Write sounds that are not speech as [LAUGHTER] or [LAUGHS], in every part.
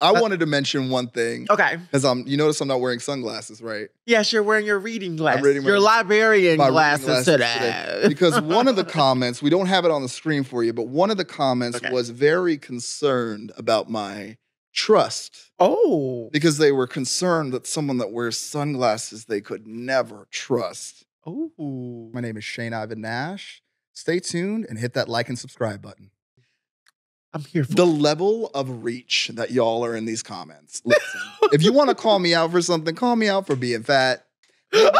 I uh, wanted to mention one thing Okay. because I'm. Um, you notice I'm not wearing sunglasses, right? Yes, you're wearing your reading glasses. reading my- your librarian glasses, glasses today. Because one of the [LAUGHS] comments, we don't have it on the screen for you, but one of the comments Okay. was very concerned about my trust oh. because they were concerned that someone that wears sunglasses they could never trust. Oh. My name is Shane Ivan Nash. Stay tuned and hit that like and subscribe button. I'm here for The level of reach that y'all are in these comments. [LAUGHS] Listen, if you want to call me out for something, call me out for being fat. you know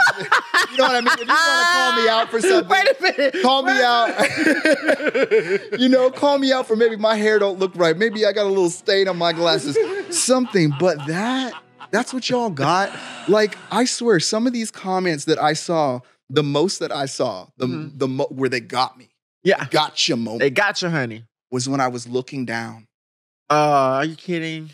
what I mean? If you want to call me out for something, Wait a minute. Call me out. [LAUGHS] you know, call me out for maybe my hair don't look right. Maybe I got a little stain on my glasses. Something. But that, that's what y'all got. Like, I swear, some of these comments that I saw, the most that I saw, the, Mhm. the mo- where they got me, yeah. gotcha moment, They got you, honey. Was when I was looking down. Uh, are you kidding?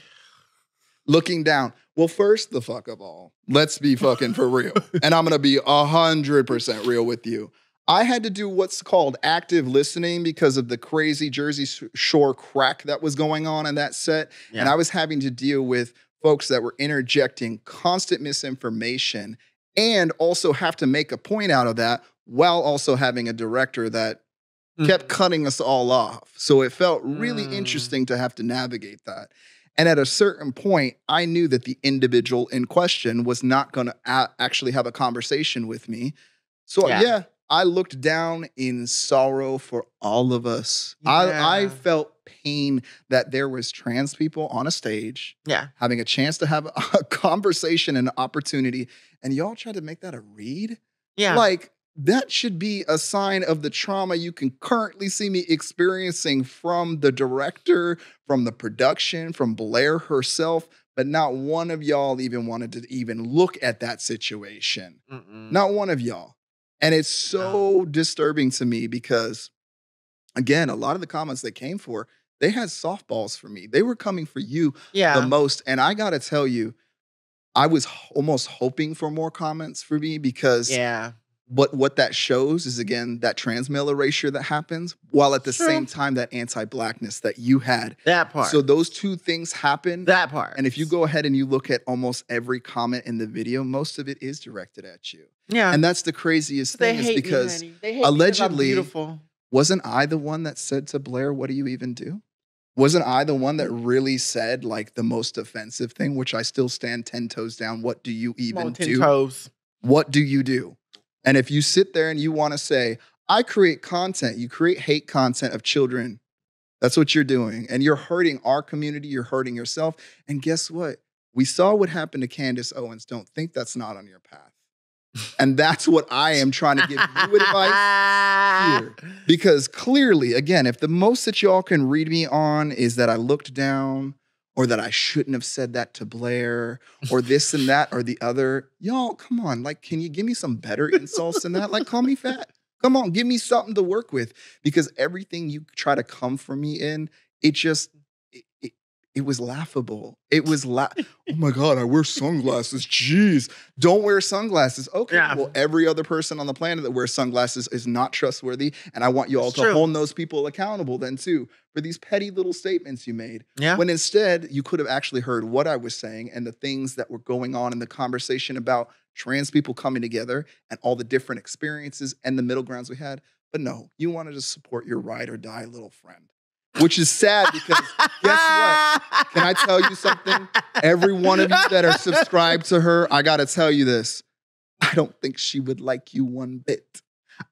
Looking down. Well, first, the fuck of all, let's be fucking for real. [LAUGHS] and I'm gonna be a hundred percent real with you. I had to do what's called active listening because of the crazy Jersey Shore crack that was going on in that set. And I was having to deal with folks that were interjecting constant misinformation and also have to make a point out of that while also having a director that kept cutting us all off. So it felt really Mm. interesting to have to navigate that. And at a certain point, I knew that the individual in question was not going to a- actually have a conversation with me. So Yeah. yeah. I looked down in sorrow for all of us. I, I felt pain that there was trans people on a stage Yeah. having a chance to have [LAUGHS] a conversation and an opportunity, and y'all tried to make that a read. Yeah. Like that should be a sign of the trauma you can currently see me experiencing from the director, from the production, from Blair herself. But not one of y'all even wanted to even look at that situation. Mm-mm. Not one of y'all. And it's so disturbing to me because, again, a lot of the comments that came for, they had softballs for me. They were coming for you Yeah. the most. And I gotta tell you, I was almost hoping for more comments for me because yeah. What what that shows is again that trans male erasure that happens, while at the True. same time that anti-blackness that you had. That part. So those two things happen. that part. and if you go ahead and you look at almost every comment in the video, most of it is directed at you. yeah. And that's the craziest they thing is hate because me, honey. They hate me 'cause I'm allegedly- beautiful. wasn't I the one that said to Blair, "What do you even do?" Wasn't I the one that really said like the most offensive thing, which I still stand 10 toes down? What do you even Molten do? toes. What do you do? And if you sit there and you want to say, I create content, you create hate content of children, that's what you're doing. And you're hurting our community, you're hurting yourself. And guess what? We saw what happened to Candace Owens. Don't think that's not on your path. And that's what I am trying to give you advice here. [LAUGHS] Because clearly, again, if the most that y'all can read me on is that I looked down or that I shouldn't have said that to Blair or this and that or the other, y'all, come on. Like, can you give me some better insults than that? Like, call me fat. Come on, give me something to work with. Because everything you try to come for me in, it just, it, was laughable. It was la- oh my God, I wear sunglasses. Jeez. Don't wear sunglasses. Okay. Yeah. Well, every other person on the planet that wears sunglasses is not trustworthy. And I want you all It's to true. hold those people accountable then too for these petty little statements you made. Yeah. When instead you could have actually heard what I was saying and the things that were going on in the conversation about trans people coming together and all the different experiences and the middle grounds we had. But no, you wanted to support your ride or die little friend, which is sad because guess what? Can I tell you something? Every one of you that are subscribed to her, I got to tell you this. I don't think she would like you one bit.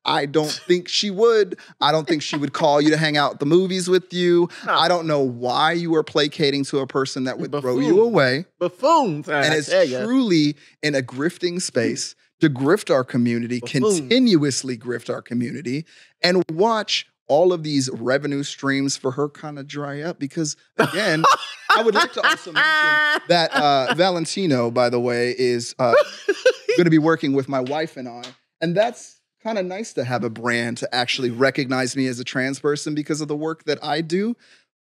I don't think she would. I don't think she would call you to hang out at the movies with you. No. I don't know why you are placating to a person that would throw you away. Buffoons. And I it's truly in a grifting space to grift our community, Buffoon. continuously grift our community, and watch all of these revenue streams for her kind of dry up. Because again, I would like to also mention that uh, Valentino, by the way, is uh, going to be working with my wife and I. And that's kind of nice to have a brand to actually recognize me as a trans person because of the work that I do.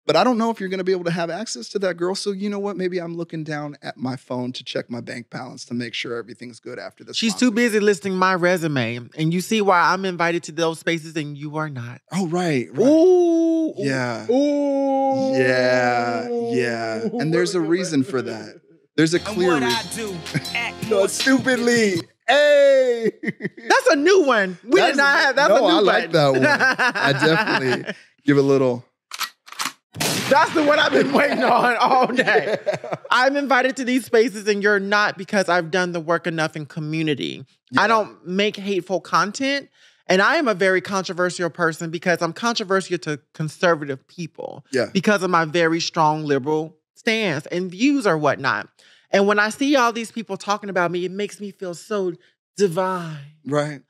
But I don't know if you're going to be able to have access to that girl. So you know what? Maybe I'm looking down at my phone to check my bank balance to make sure everything's good after this. She's too busy listing my resume, and you see why I'm invited to those spaces and you are not. Oh right, right. Ooh, Yeah. ooh, Yeah, yeah. And there's a reason for that. There's a And clear what I reason. do, [LAUGHS] act No, stupidly. Hey. That's a new one. We That's did not have. That's no, a new I one. like that one. I definitely [LAUGHS] give a little. That's the one I've been waiting on all day. [LAUGHS] I'm invited to these spaces and you're not because I've done the work enough in community. Yeah. I don't make hateful content. And I am a very controversial person because I'm controversial to conservative people Yeah. because of my very strong liberal stance and views or whatnot. And when I see all these people talking about me, it makes me feel so divine Right.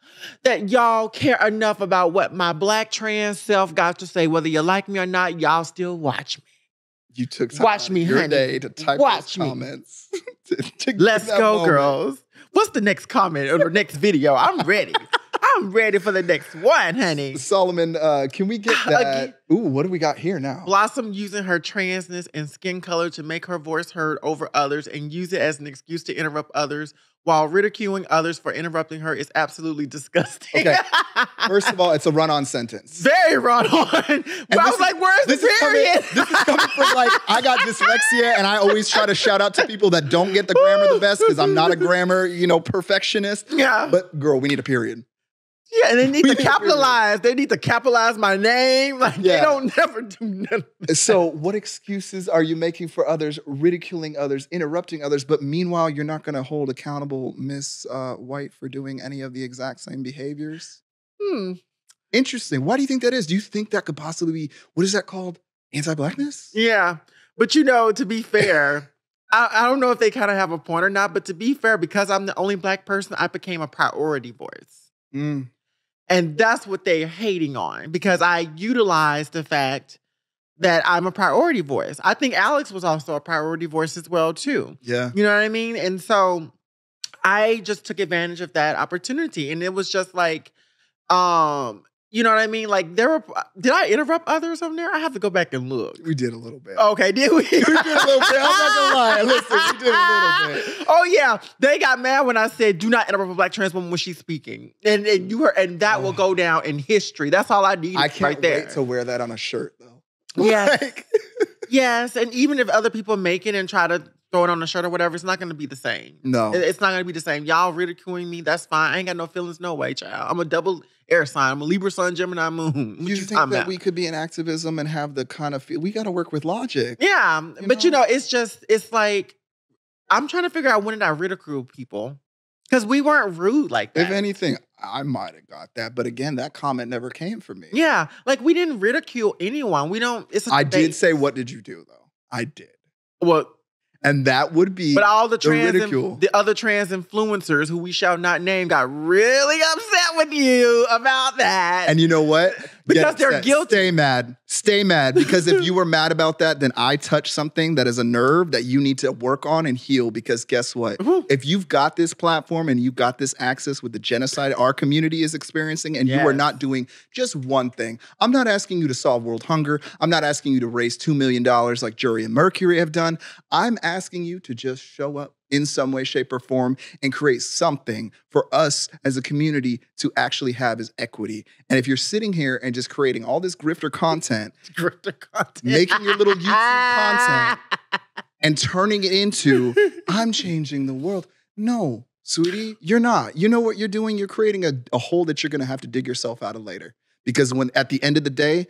that y'all care enough about what my black trans self got to say, whether you like me or not, y'all still watch me. You took time Watch me, your honey. day to type Watch me. comments. [LAUGHS] to- to Let's go, moment. girls. What's the next comment or the next video? I'm ready. I'm ready for the next one, honey. Solomon, uh, can we get [LAUGHS] that? Ooh, what do we got here now? Blossom using her transness and skin color to make her voice heard over others and use it as an excuse to interrupt others while ridiculing others for interrupting her is absolutely disgusting. Okay. [LAUGHS] First of all, it's a run-on sentence. very run-on. But I was is- like, where's the This is, coming, period? this is coming from like I got [LAUGHS] dyslexia, and I always try to shout out to people that don't get the grammar the best because I'm not a grammar, you know, perfectionist. yeah. But girl, we need a period. Yeah, and they need [LAUGHS] We to capitalize. They need to capitalize my name. [LAUGHS] Like they don't never do nothing. So, what excuses are you making for others, ridiculing others, interrupting others? But meanwhile, you're not going to hold accountable Miss uh, White for doing any of the exact same behaviors. Hmm. Interesting. Why do you think that is? Do you think that could possibly be what is that called? Anti-blackness? Yeah, but you know, to be fair, I, I don't know if they kind of have a point or not. But to be fair, because I'm the only black person, I became a priority voice, Mm, and that's what they're hating on because I utilized the fact that I'm a priority voice. I think Alex was also a priority voice as well too. yeah. You know what I mean? And so I just took advantage of that opportunity. And it was just like, um, you know what I mean? Like there were uh, did I interrupt others on there? I have to go back and look. We did a little bit. Okay, did we? [LAUGHS] we did a little bit. I'm not gonna lie. [LAUGHS] Listen, we did a little bit. Oh yeah, they got mad when I said, "Do not interrupt a black trans woman when she's speaking," and, and you heard, and that will Oh. go down in history. That's all I need I can't right there. wait to wear that on a shirt though. [LAUGHS] Yes. Like, yes, and even if other people make it and try to throw it on a shirt or whatever, it's not going to be the same. no. It's not gonna be the same. Y'all ridiculing me, that's fine. I ain't got no feelings, no way, child. I'm a double air sign. I'm a Libra sun, Gemini moon. [LAUGHS] What you you think that we could be in activism and have the kind of feel we got to work with logic. yeah, You but you know? know, it's just it's like I'm trying to figure out when did I ridicule people because we weren't rude like that. If anything, I might have got that, but again, that comment never came from me. yeah, like we didn't ridicule anyone. We don't. It's a I did debate. say, "What did you do?" Though I did, well, and that would be. but all the the trans, ridicule. the other trans influencers who we shall not name, got really upset with you about that. and you know what? Because they're upset. guilty. Stay mad. Stay mad because if you were [LAUGHS] mad about that, then I touched something that is a nerve that you need to work on and heal. Because guess what? Whew. If you've got this platform and you've got this access with the genocide our community is experiencing, and you are not doing just one thing, I'm not asking you to solve world hunger. I'm not asking you to raise $2 million like Jury and Mercury have done. I'm asking you to just show up in some way, shape, or form and create something for us as a community to actually have as equity. And if you're sitting here and just creating all this grifter content, [LAUGHS] Grifter content. making your little YouTube content [LAUGHS] and turning it into I'm changing the world. No, sweetie, you're not. You know what you're doing? You're creating a, a hole that you're gonna have to dig yourself out of later. Because when at the end of the day,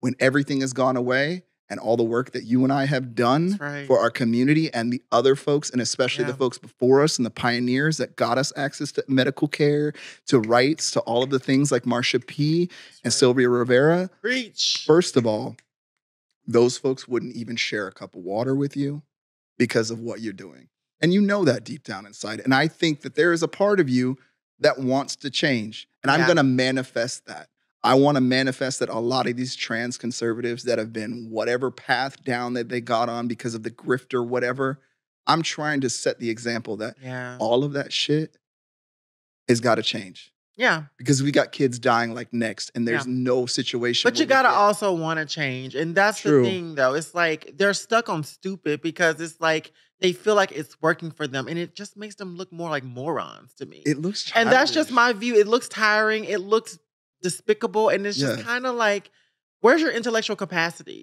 when everything has gone away and all the work that you and I have done right. for our community and the other folks, and especially the folks before us and the pioneers that got us access to medical care, to rights, to all of the things like Marsha P. and Sylvia Rivera, Preach. First of all, those folks wouldn't even share a cup of water with you because of what you're doing. And you know that deep down inside. And I think that there is a part of you that wants to change. And I'm going to manifest that. I want to manifest that a lot of these trans conservatives that have been whatever path down that they got on because of the grift or whatever, I'm trying to set the example that Yeah. all of that shit has got to change. Yeah. because we got kids dying like next, and there's Yeah. no situation. But you gotta also want to change. And that's True. the thing though. It's like they're stuck on stupid because it's like they feel like it's working for them. And it just makes them look more like morons to me. It looks, and that's just my view. It looks tiring. It looks despicable. And it's just Yeah. kind of like, where's your intellectual capacity?